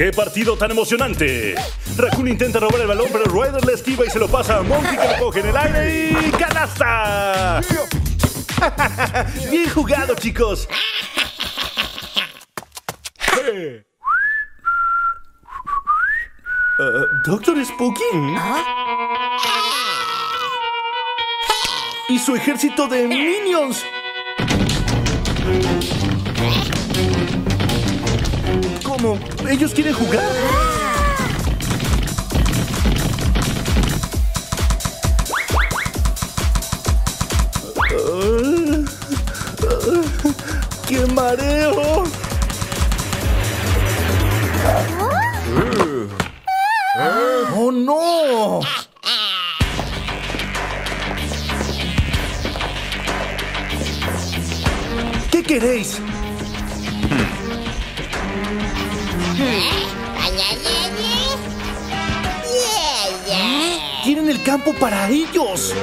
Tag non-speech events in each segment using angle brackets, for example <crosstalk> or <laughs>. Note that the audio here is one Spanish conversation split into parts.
¡Qué partido tan emocionante! Raccoon intenta robar el balón, pero Ryder le esquiva y se lo pasa a Monkey que lo coge en el aire y ¡canasta! <laughs> Bien jugado, chicos. Uh, <laughs> ¿Doctor Spooky? ¿Y su ejército de minions? ¿Cómo? ¿Ellos quieren jugar? Uh, uh, ¡Qué mareo! ¡Oh, no! ¿Qué queréis? Tienen el campo para ellos.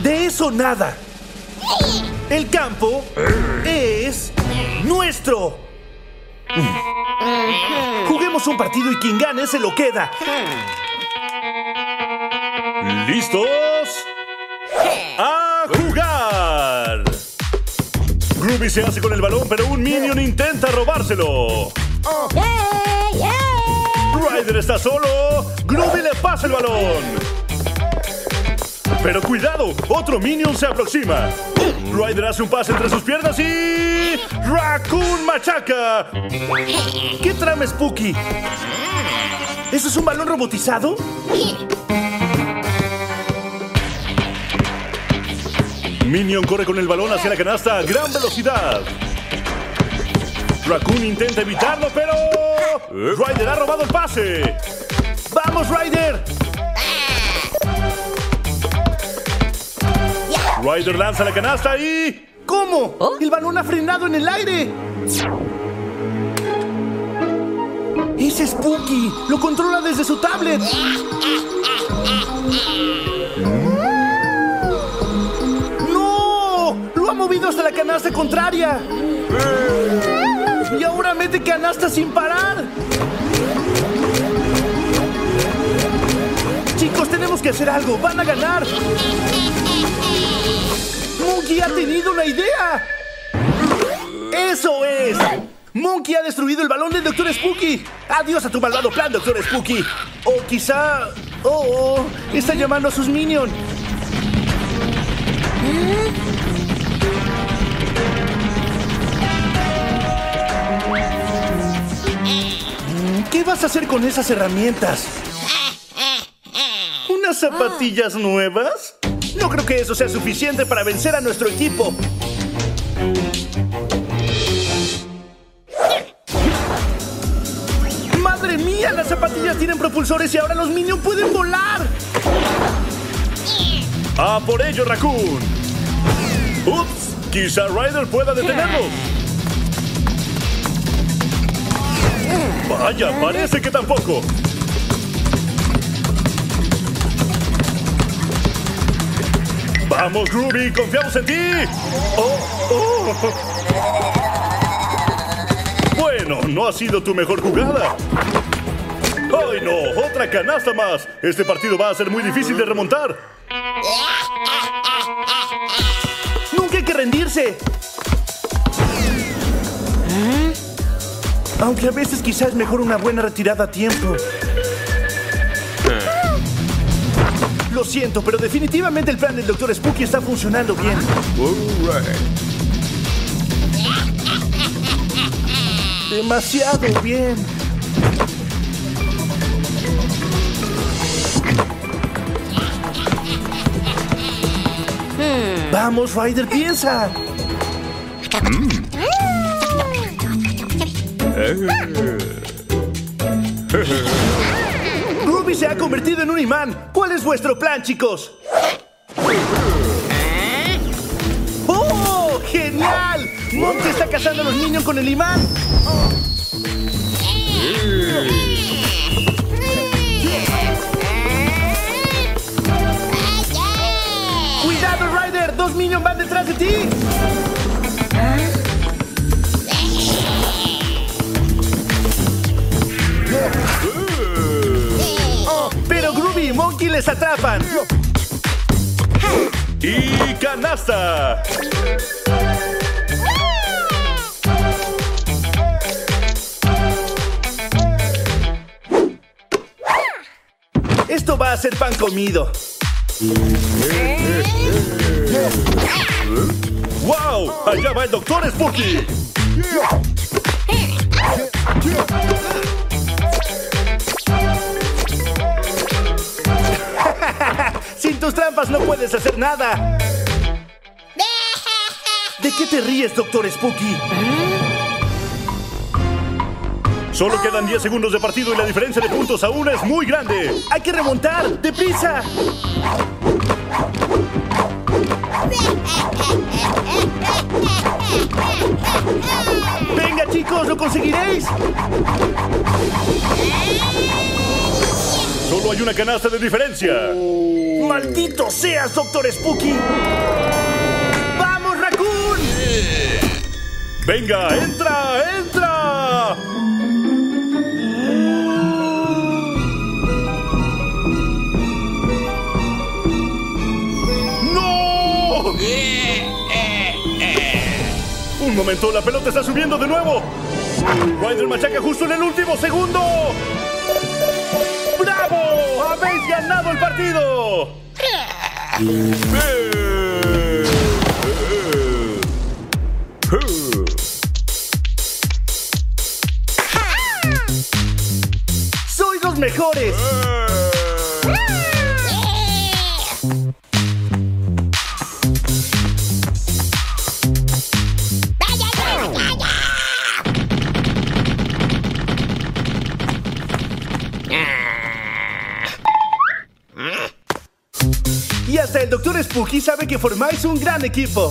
De eso nada. El campo es nuestro. Juguemos un partido y quien gane se lo queda. ¿Listos? ¡A jugar! Groovy se hace con el balón, pero un minion intenta robárselo. Ryder está solo. Groovy le pasa el balón. Pero cuidado, otro minion se aproxima. Ryder hace un pase entre sus piernas y... ¡Raccoon machaca! ¿Qué trama Spooky? ¿Eso es un balón robotizado? Minion corre con el balón hacia la canasta a gran velocidad. Raccoon intenta evitarlo, pero... Ryder ha robado el pase. ¡Vamos, Ryder! Ryder lanza la canasta y... ¿Cómo? El balón ha frenado en el aire. Es Spooky. Lo controla desde su tablet. <laughs> ¡No! Lo ha movido hasta la canasta contraria. Y ahora mete canasta sin parar. Chicos, tenemos que hacer algo. Van a ganar. Monkey ha tenido una idea. ¡Eso es! Monkey ha destruido el balón del Dr. Spooky. Adiós a tu malvado plan, Dr. Spooky. O quizá... Oh, oh, está llamando a sus minions. Vas a hacer con esas herramientas? ¿Unas zapatillas nuevas? No creo que eso sea suficiente para vencer a nuestro equipo. ¡Madre mía! Las zapatillas tienen propulsores y ahora los Minions pueden volar. ¡Ah, por ello, Raccoon! ¡Ups! Quizá Ryder pueda detenerlos. Vaya, parece que tampoco. ¡Vamos, Groovy! ¡Confiamos en ti! Oh, oh. Bueno, no ha sido tu mejor jugada. ¡Ay, no! ¡Otra canasta más! Este partido va a ser muy difícil de remontar. ¡Nunca hay que rendirse! Aunque a veces quizás es mejor una buena retirada a tiempo. Lo siento, pero definitivamente el plan del Dr. Spooky está funcionando bien. Demasiado bien. Vamos, Ryder, piensa. <laughs> Ruby se ha convertido en un imán. ¿Cuál es vuestro plan, chicos? ¡Oh! ¡Genial! Monty está cazando a los niños con el imán. ¡Cuidado, Ryder! ¡Dos minions van detrás de ti! Les atrapan. Y canasta. Esto va a ser pan comido. ¡Wow! ¡Allá va el doctor Spooky! Sin tus trampas no puedes hacer nada. ¿De qué te ríes, doctor Spooky? Solo quedan 10 segundos de partido y la diferencia de puntos aún es muy grande. ¡Hay que remontar! ¡Deprisa! ¡Venga, chicos! ¡Lo conseguiréis! Hay una canasta de diferencia. ¡Maldito seas, Doctor Spooky! ¡Vamos, Raccoon! ¡Venga, entra, entra! ¡No! Un momento, la pelota está subiendo de nuevo. Ryder machaca justo en el último segundo. ¡Soy los mejores! Hasta el Dr. Spooky sabe que formáis un gran equipo.